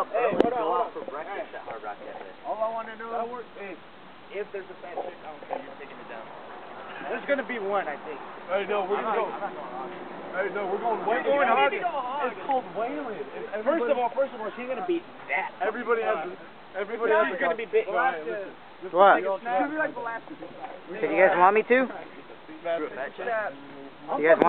up Hey, early, hold on, go out for breakfast at Hard Rock Cafe. All I want to know is if there's a fat chick, I don't care. You're taking it down. There's gonna be one, I think. Hey, no, we're gonna go. Hey, no, we're going We're going hog. It's called whaling. First of all, first of all, she's gonna be that. everybody has. a- Everybody else is gonna be big. Right, listen. Just What? take you guys want me to? Do You guys want